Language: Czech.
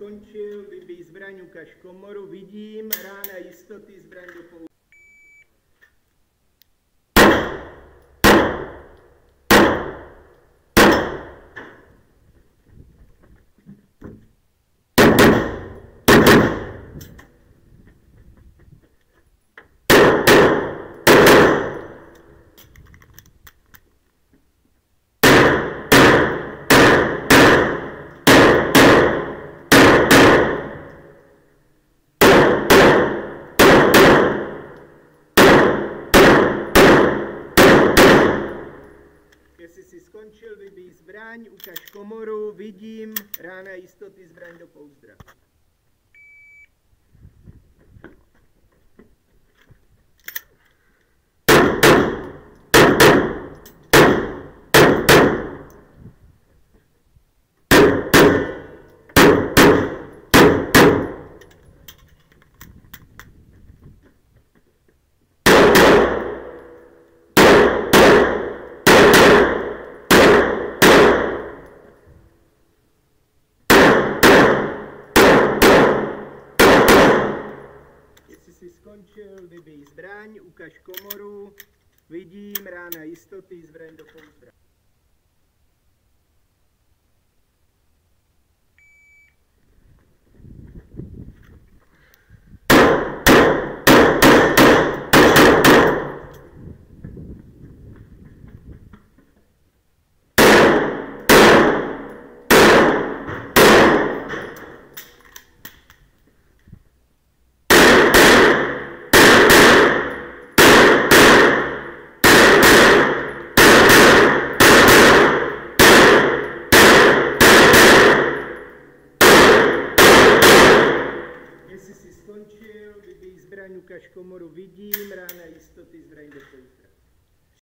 skončil, vybij zbraň, ukaž komoru, vidím, rána jistoty, zbraň do pouzdra. Jestli jsi skončil, vybij zbraň, ukaž komoru, vidím, rána jistoty, zbraň do pouzdra. Jsi skončil, vybij zbraň, ukaž komoru, vidím, rána jistoty, zbraň do pouzdra. Jestli jsi skončil, vybij zbraň, ukaž komoru, vidím, rána jistoty, zbraň do pouzdra.